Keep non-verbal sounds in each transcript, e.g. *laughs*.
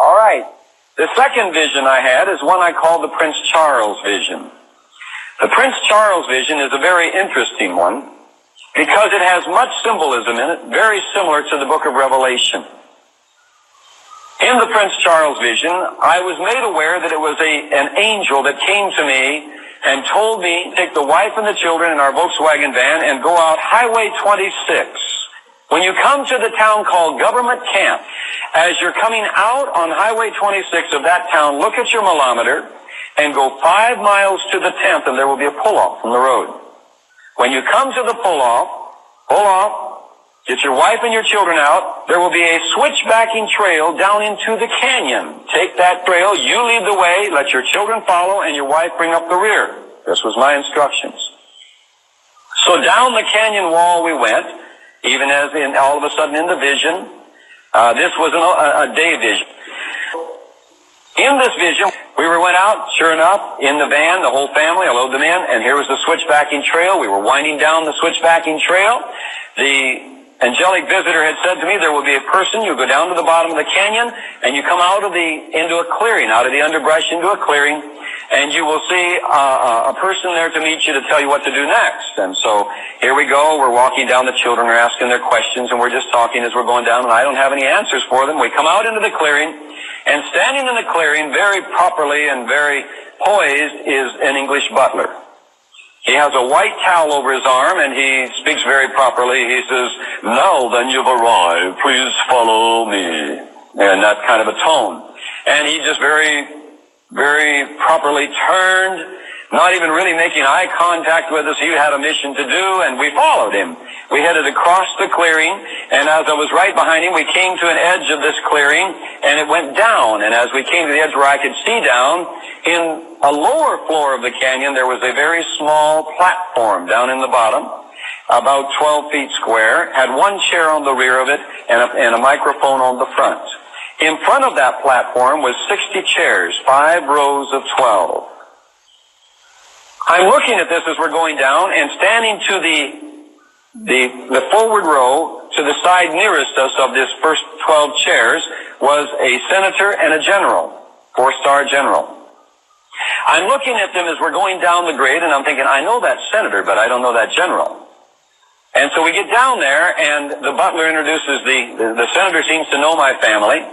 All right. The second vision I had is one I call the Prince Charles vision. The Prince Charles vision is a very interesting one because it has much symbolism in it, very similar to the book of Revelation. In the Prince Charles vision, I was made aware that it was a, an angel that came to me and told me, take the wife and the children in our Volkswagen van and go out Highway 26. When you come to the town called Government Camp, as you're coming out on Highway 26 of that town, look at your milometer and go five miles to the 10th and there will be a pull-off from the road. When you come to the pull-off, pull off, get your wife and your children out, there will be a switchbacking trail down into the canyon. Take that trail, you lead the way, let your children follow, and your wife bring up the rear. This was my instructions. So down the canyon wall we went, even as in all of a sudden in the vision, uh, this was an, a, a day vision. In this vision, we were went out, sure enough, in the van, the whole family, I load them in, and here was the switchbacking trail. We were winding down the switchbacking trail. The angelic visitor had said to me, there will be a person, you go down to the bottom of the canyon, and you come out of the, into a clearing, out of the underbrush into a clearing, and you will see uh, a person there to meet you to tell you what to do next. And so here we go. We're walking down. The children are asking their questions, and we're just talking as we're going down. And I don't have any answers for them. We come out into the clearing, and standing in the clearing, very properly and very poised, is an English butler. He has a white towel over his arm, and he speaks very properly. He says, "Now then, you've arrived. Please follow me." And that kind of a tone. And he just very very properly turned, not even really making eye contact with us. He had a mission to do, and we followed him. We headed across the clearing, and as I was right behind him, we came to an edge of this clearing, and it went down. And as we came to the edge where I could see down, in a lower floor of the canyon, there was a very small platform down in the bottom about 12 feet square, had one chair on the rear of it and a, and a microphone on the front. In front of that platform was 60 chairs, five rows of 12. I'm looking at this as we're going down and standing to the, the, the forward row to the side nearest us of this first 12 chairs was a senator and a general, four-star general. I'm looking at them as we're going down the grade and I'm thinking, I know that senator, but I don't know that general. And so we get down there and the butler introduces the, the, the senator seems to know my family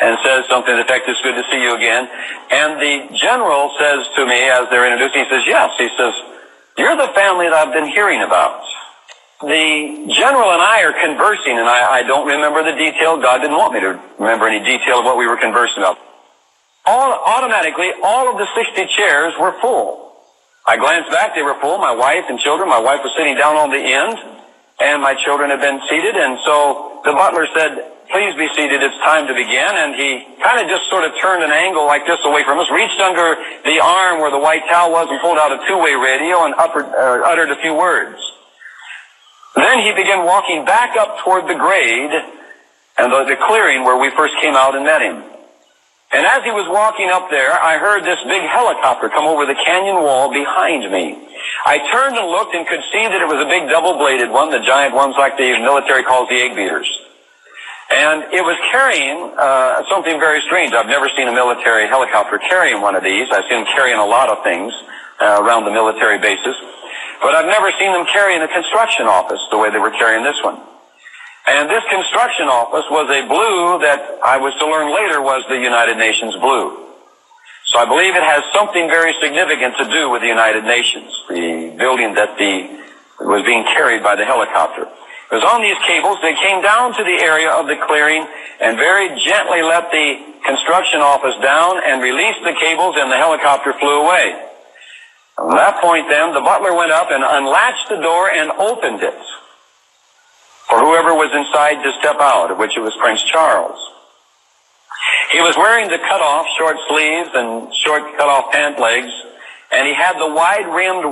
and says something to the effect, it's good to see you again. And the general says to me as they're introducing, he says, yes, he says, you're the family that I've been hearing about. The general and I are conversing, and I, I don't remember the detail. God didn't want me to remember any detail of what we were conversing about. All, automatically, all of the 60 chairs were full. I glanced back, they were full. My wife and children, my wife was sitting down on the end, and my children had been seated, and so the butler said, please be seated, it's time to begin. And he kind of just sort of turned an angle like this away from us, reached under the arm where the white towel was and pulled out a two-way radio and uh, uttered a few words. Then he began walking back up toward the grade and the, the clearing where we first came out and met him. And as he was walking up there, I heard this big helicopter come over the canyon wall behind me. I turned and looked and could see that it was a big double-bladed one, the giant ones like the military calls the egg beaters. And it was carrying uh, something very strange. I've never seen a military helicopter carrying one of these. I've seen them carrying a lot of things uh, around the military bases. But I've never seen them carrying a construction office the way they were carrying this one. And this construction office was a blue that I was to learn later was the United Nations blue. So I believe it has something very significant to do with the United Nations, the building that the was being carried by the helicopter. Was on these cables. They came down to the area of the clearing and very gently let the construction office down and released the cables and the helicopter flew away. From that point then, the butler went up and unlatched the door and opened it for whoever was inside to step out, of which it was Prince Charles. He was wearing the cut-off short sleeves and short cut-off pant legs and he had the wide-rimmed,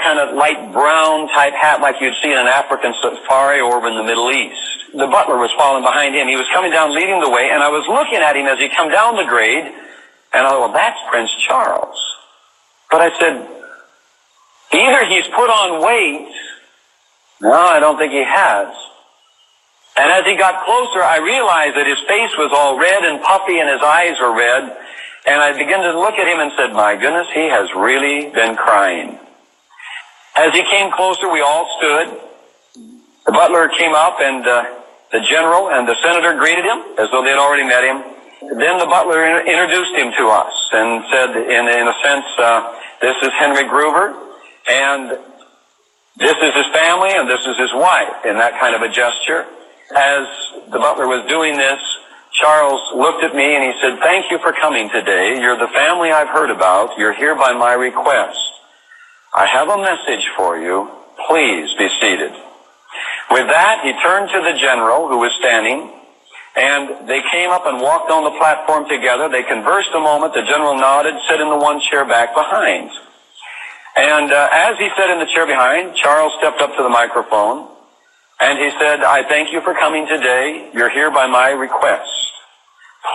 kind of light brown type hat like you'd see in an African safari or in the Middle East. The butler was following behind him. He was coming down leading the way, and I was looking at him as he come down the grade, and I thought, well, that's Prince Charles. But I said, either he's put on weight, no, I don't think he has. And as he got closer, I realized that his face was all red and puffy and his eyes were red. And I began to look at him and said, my goodness, he has really been crying. As he came closer, we all stood. The butler came up and uh, the general and the senator greeted him as though they had already met him. Then the butler introduced him to us and said, in, in a sense, uh, this is Henry Gruver, and this is his family, and this is his wife, in that kind of a gesture. As the butler was doing this, Charles looked at me and he said, thank you for coming today. You're the family I've heard about. You're here by my request. I have a message for you. Please be seated. With that, he turned to the general who was standing, and they came up and walked on the platform together. They conversed a moment. The general nodded, sat in the one chair back behind. And uh, as he sat in the chair behind, Charles stepped up to the microphone, and he said, I thank you for coming today. You're here by my request.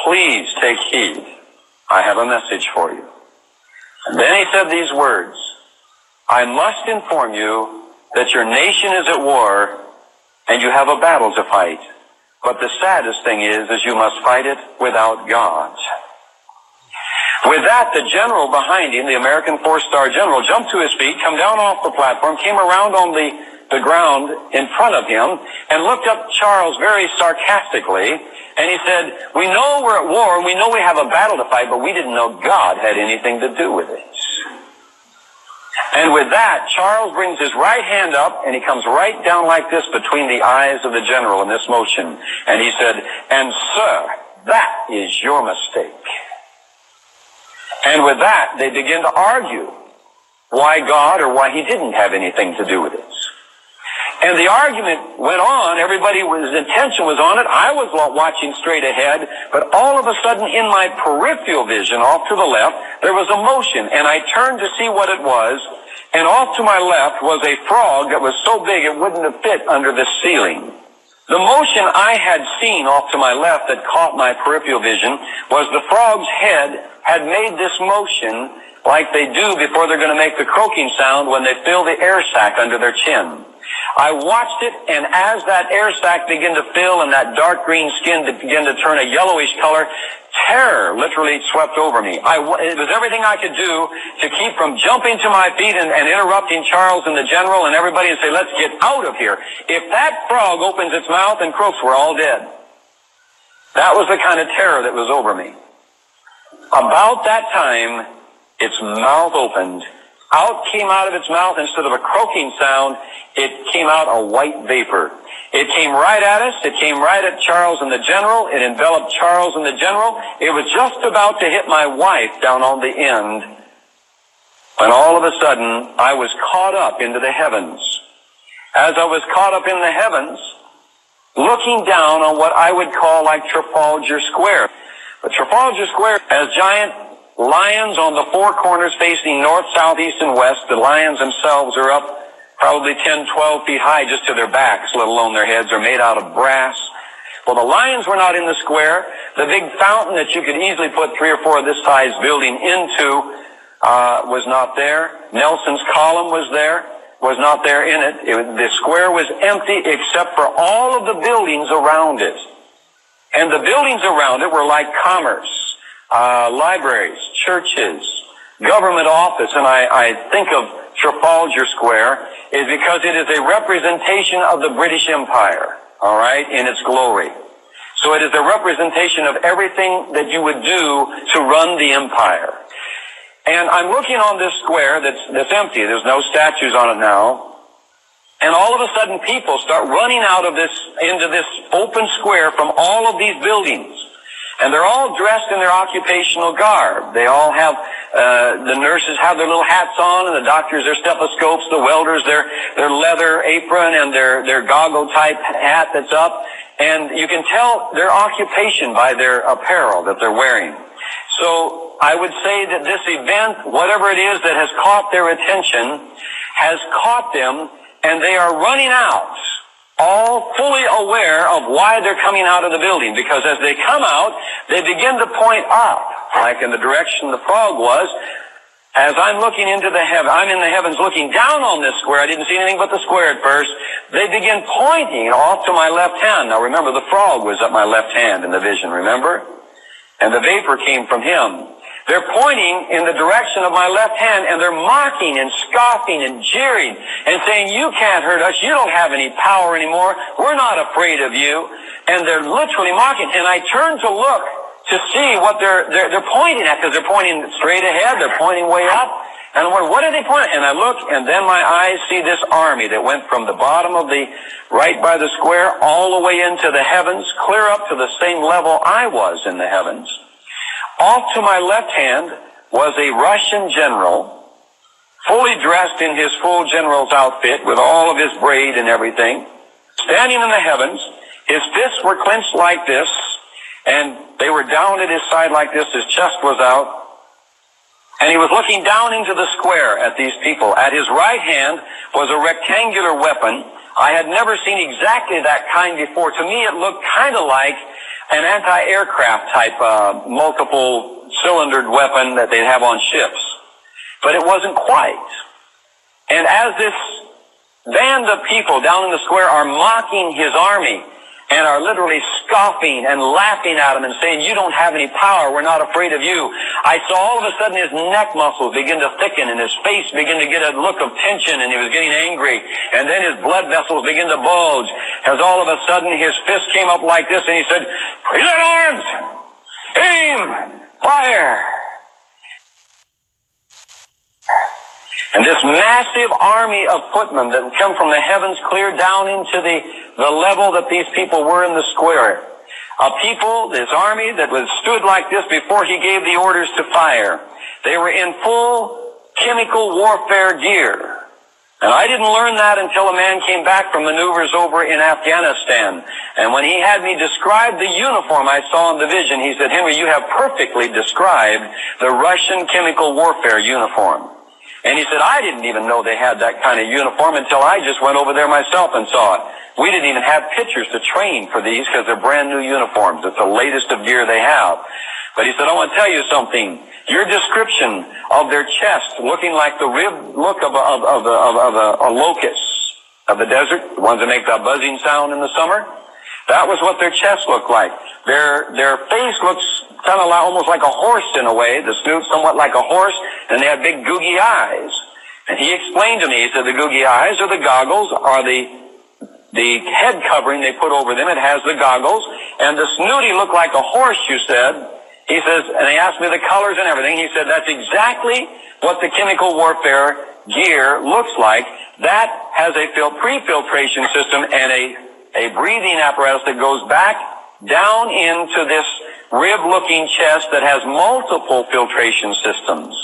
Please take heed. I have a message for you. And then he said these words, I must inform you that your nation is at war and you have a battle to fight. But the saddest thing is, is you must fight it without God. With that, the general behind him, the American four-star general, jumped to his feet, come down off the platform, came around on the, the ground in front of him, and looked up Charles very sarcastically, and he said, we know we're at war, and we know we have a battle to fight, but we didn't know God had anything to do with it. And with that, Charles brings his right hand up and he comes right down like this between the eyes of the general in this motion. And he said, and sir, that is your mistake. And with that, they begin to argue why God or why he didn't have anything to do with it. And the argument went on. Everybody was attention was on it. I was watching straight ahead, but all of a sudden in my peripheral vision off to the left, there was a motion and I turned to see what it was and off to my left was a frog that was so big it wouldn't have fit under the ceiling. The motion I had seen off to my left that caught my peripheral vision was the frog's head had made this motion like they do before they're going to make the croaking sound when they fill the air sac under their chin. I watched it, and as that air sac began to fill and that dark green skin began to turn a yellowish color, terror literally swept over me. I, it was everything I could do to keep from jumping to my feet and, and interrupting Charles and the general and everybody and say, let's get out of here. If that frog opens its mouth and croaks, we're all dead. That was the kind of terror that was over me. About that time, its mouth opened out came out of its mouth, instead of a croaking sound, it came out a white vapor. It came right at us. It came right at Charles and the general. It enveloped Charles and the general. It was just about to hit my wife down on the end when all of a sudden I was caught up into the heavens. As I was caught up in the heavens, looking down on what I would call like Trafalgar Square. But Trafalgar Square has giant lions on the four corners facing north, south, east, and west. The lions themselves are up probably 10, 12 feet high just to their backs, let alone their heads. are made out of brass. Well, the lions were not in the square. The big fountain that you could easily put three or four of this size building into uh, was not there. Nelson's column was there, was not there in it. it. The square was empty except for all of the buildings around it. And the buildings around it were like commerce uh, libraries, churches, government office, and I, I think of Trafalgar Square, is because it is a representation of the British Empire, all right, in its glory. So it is a representation of everything that you would do to run the empire. And I'm looking on this square that's, that's empty. There's no statues on it now. And all of a sudden people start running out of this, into this open square from all of these buildings. And they're all dressed in their occupational garb. They all have, uh, the nurses have their little hats on and the doctors their stethoscopes, the welders their, their leather apron and their, their goggle type hat that's up. And you can tell their occupation by their apparel that they're wearing. So I would say that this event, whatever it is that has caught their attention, has caught them and they are running out all fully aware of why they're coming out of the building because as they come out, they begin to point up, like in the direction the frog was, as I'm looking into the heaven, I'm in the heavens looking down on this square. I didn't see anything but the square at first. They begin pointing off to my left hand. Now remember, the frog was at my left hand in the vision, remember? And the vapor came from him. They're pointing in the direction of my left hand and they're mocking and scoffing and jeering and saying, you can't hurt us. You don't have any power anymore. We're not afraid of you. And they're literally mocking. And I turn to look to see what they're, they're, they're pointing at because they're pointing straight ahead. They're pointing way up. And I'm wondering, what are they pointing? And I look and then my eyes see this army that went from the bottom of the, right by the square all the way into the heavens, clear up to the same level I was in the heavens. Off to my left hand was a Russian general, fully dressed in his full general's outfit with all of his braid and everything, standing in the heavens. His fists were clenched like this, and they were down at his side like this. His chest was out. And he was looking down into the square at these people. At his right hand was a rectangular weapon. I had never seen exactly that kind before. To me, it looked kind of like an anti-aircraft type uh, multiple cylindered weapon that they'd have on ships. But it wasn't quite. And as this band of people down in the square are mocking his army, and are literally scoffing and laughing at him and saying, you don't have any power, we're not afraid of you. I saw all of a sudden his neck muscles begin to thicken and his face begin to get a look of tension and he was getting angry. And then his blood vessels begin to bulge as all of a sudden his fist came up like this and he said, present arms! Aim! Fire! And this massive army of footmen that come from the heavens clear down into the, the level that these people were in the square. A people, this army that was stood like this before he gave the orders to fire. They were in full chemical warfare gear. And I didn't learn that until a man came back from maneuvers over in Afghanistan. And when he had me describe the uniform I saw in the vision, he said, Henry, you have perfectly described the Russian chemical warfare uniform. And he said, I didn't even know they had that kind of uniform until I just went over there myself and saw it. We didn't even have pictures to train for these because they're brand new uniforms. It's the latest of gear they have. But he said, I want to tell you something. Your description of their chest looking like the rib look of a, of, of, of, of a, a locust of the desert, the ones that make that buzzing sound in the summer, that was what their chest looked like. Their, their face looks kind of like, almost like a horse in a way, the snoot somewhat like a horse, and they had big googie eyes. And he explained to me, he said the googie eyes or the goggles are the the head covering they put over them. It has the goggles, and the snooty looked like a horse. You said. He says, and he asked me the colors and everything. He said that's exactly what the chemical warfare gear looks like. That has a pre-filtration system and a a breathing apparatus that goes back down into this rib-looking chest that has multiple filtration systems.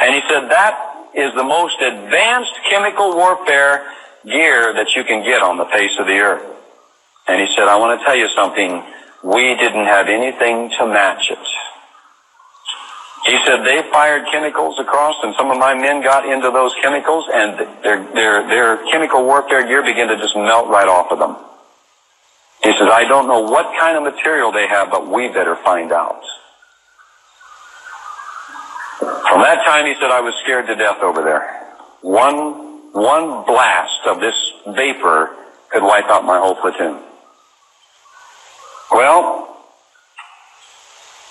And he said that is the most advanced chemical warfare gear that you can get on the face of the earth. And he said, I want to tell you something. We didn't have anything to match it. He said they fired chemicals across and some of my men got into those chemicals and their, their, their chemical warfare gear began to just melt right off of them. He says, I don't know what kind of material they have, but we better find out. From that time, he said, I was scared to death over there. One, one blast of this vapor could wipe out my whole platoon. Well,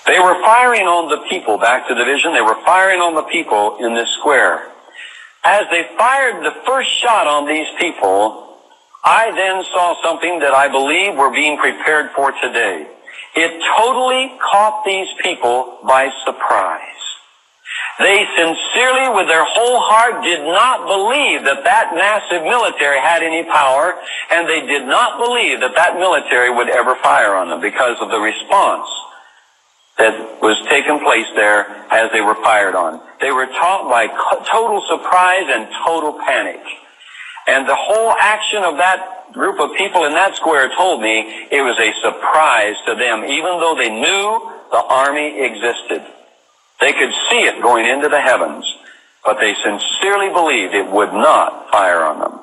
they were firing on the people back to division. They were firing on the people in this square. As they fired the first shot on these people, I then saw something that I believe we're being prepared for today. It totally caught these people by surprise. They sincerely, with their whole heart, did not believe that that massive military had any power, and they did not believe that that military would ever fire on them because of the response that was taking place there as they were fired on. They were taught by total surprise and total panic. And the whole action of that group of people in that square told me it was a surprise to them, even though they knew the army existed. They could see it going into the heavens, but they sincerely believed it would not fire on them.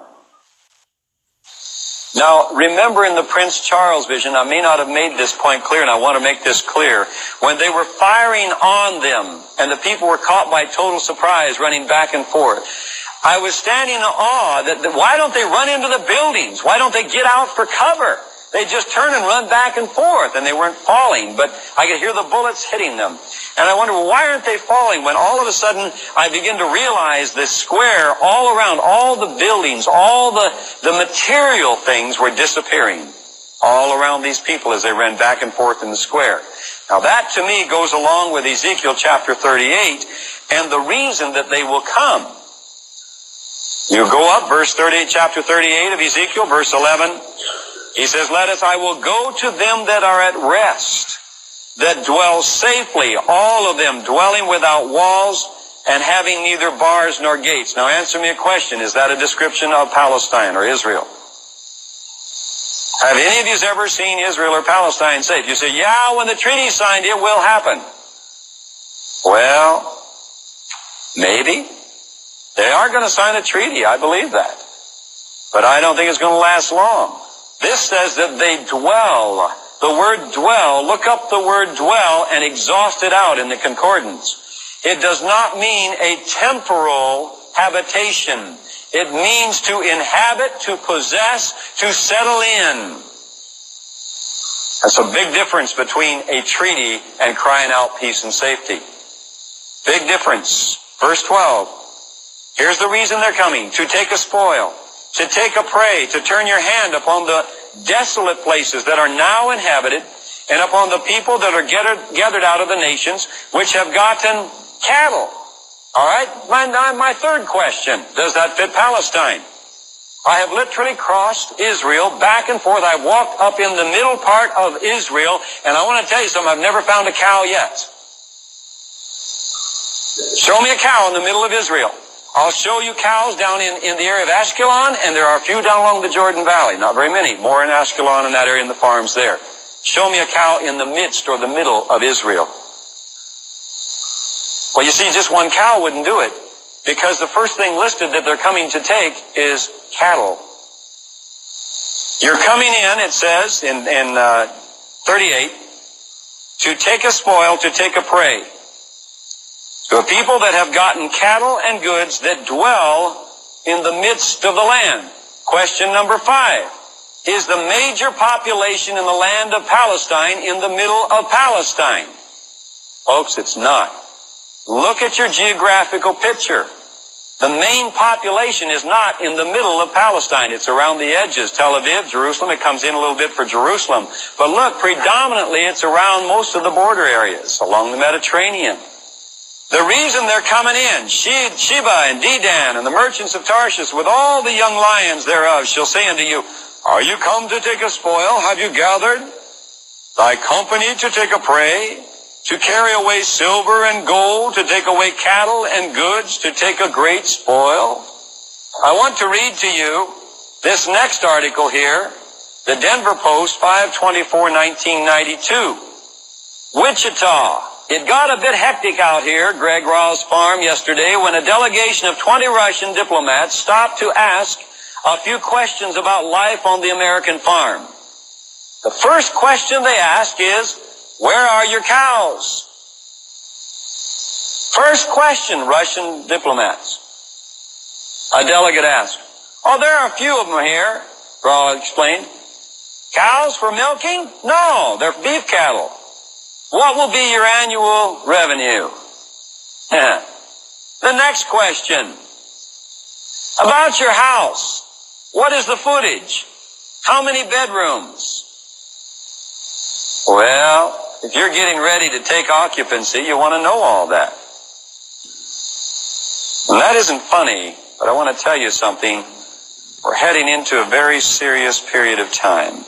Now, remember in the Prince Charles vision, I may not have made this point clear, and I want to make this clear. When they were firing on them, and the people were caught by total surprise running back and forth, I was standing in awe that, that why don't they run into the buildings? Why don't they get out for cover? They just turn and run back and forth, and they weren't falling, but I could hear the bullets hitting them. And I wonder, why aren't they falling? When all of a sudden I begin to realize this square all around, all the buildings, all the, the material things were disappearing all around these people as they ran back and forth in the square. Now that to me goes along with Ezekiel chapter 38 and the reason that they will come. You go up, verse 38, chapter 38 of Ezekiel, verse 11. He says, Let us, I will go to them that are at rest, that dwell safely, all of them dwelling without walls and having neither bars nor gates. Now answer me a question. Is that a description of Palestine or Israel? Have any of you ever seen Israel or Palestine safe? You say, yeah, when the treaty signed, it will happen. Well, maybe. They are going to sign a treaty. I believe that. But I don't think it's going to last long. This says that they dwell. The word dwell, look up the word dwell and exhaust it out in the concordance. It does not mean a temporal habitation. It means to inhabit, to possess, to settle in. That's a big difference between a treaty and crying out peace and safety. Big difference. Verse 12. Here's the reason they're coming. To take a spoil to take a prey, to turn your hand upon the desolate places that are now inhabited, and upon the people that are gathered, gathered out of the nations, which have gotten cattle. All right? My, my third question, does that fit Palestine? I have literally crossed Israel back and forth. I've walked up in the middle part of Israel, and I want to tell you something, I've never found a cow yet. Show me a cow in the middle of Israel. I'll show you cows down in, in the area of Ashkelon, and there are a few down along the Jordan Valley. Not very many. More in Ashkelon and that area in the farms there. Show me a cow in the midst or the middle of Israel. Well, you see, just one cow wouldn't do it. Because the first thing listed that they're coming to take is cattle. You're coming in, it says in, in uh, 38, to take a spoil, to take a prey. To a people that have gotten cattle and goods that dwell in the midst of the land. Question number five. Is the major population in the land of Palestine in the middle of Palestine? Folks, it's not. Look at your geographical picture. The main population is not in the middle of Palestine. It's around the edges. Tel Aviv, Jerusalem, it comes in a little bit for Jerusalem. But look, predominantly it's around most of the border areas, along the Mediterranean. The reason they're coming in, Sheba and Dedan and the merchants of Tarshish with all the young lions thereof shall say unto you, Are you come to take a spoil? Have you gathered thy company to take a prey? To carry away silver and gold, to take away cattle and goods, to take a great spoil? I want to read to you this next article here, the Denver Post, 524 1992. Wichita, it got a bit hectic out here, Greg Raw's farm yesterday, when a delegation of 20 Russian diplomats stopped to ask a few questions about life on the American farm. The first question they ask is, where are your cows? First question, Russian diplomats. A delegate asked. Oh, there are a few of them here, Raw explained. Cows for milking? No, they're beef cattle. What will be your annual revenue? *laughs* the next question. About your house. What is the footage? How many bedrooms? Well, if you're getting ready to take occupancy, you want to know all that. And that isn't funny, but I want to tell you something. We're heading into a very serious period of time.